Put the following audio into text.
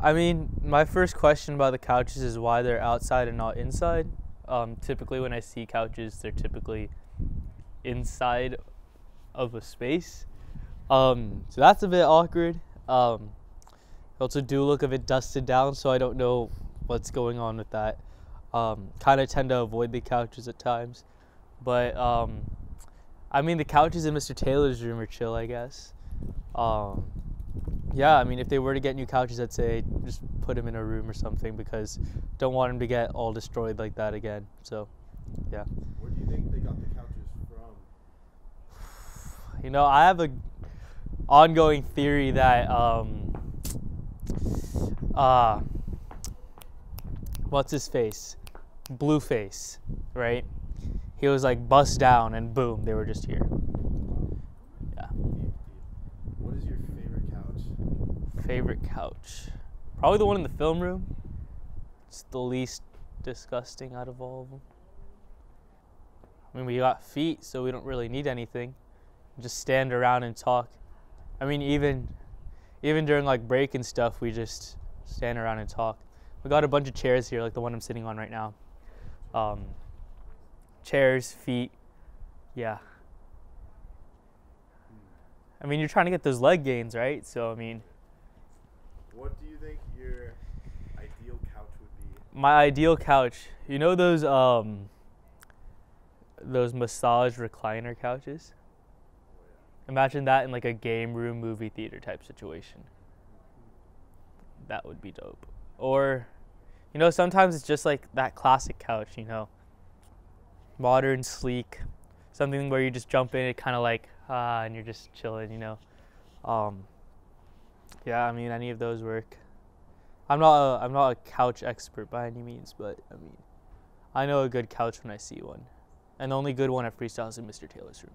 I mean, my first question about the couches is why they're outside and not inside. Um, typically, when I see couches, they're typically inside of a space. Um, so that's a bit awkward. Um, also do look a bit dusted down, so I don't know what's going on with that. Um, kind of tend to avoid the couches at times, but um, I mean the couches in Mr. Taylor's room are chill, I guess. Yeah, I mean if they were to get new couches, I'd say just put them in a room or something because don't want them to get all destroyed like that again. So, yeah. Where do you think they got the couches from? You know, I have a ongoing theory that um, uh, what's his face, Blueface, right? He was like bust down and boom, they were just here. Yeah. Deep, deep. What is your favorite couch? Favorite couch, probably the one in the film room. It's the least disgusting out of all of them. I mean, we got feet, so we don't really need anything. Just stand around and talk. I mean, even even during like break and stuff, we just stand around and talk. We got a bunch of chairs here, like the one I'm sitting on right now. Um, chairs, feet, yeah. I mean, you're trying to get those leg gains, right? So I mean, What do you think your ideal couch would be? my ideal couch. You know those um those massage recliner couches? Imagine that in like a game room movie theater type situation. That would be dope. Or you know, sometimes it's just like that classic couch, you know. Modern, sleek, something where you just jump in it kind of like ah and you're just chilling, you know. Um yeah, I mean any of those work. I'm not a, I'm not a couch expert by any means, but I mean, I know a good couch when I see one, and the only good one at Freestyle is in Mr. Taylor's room.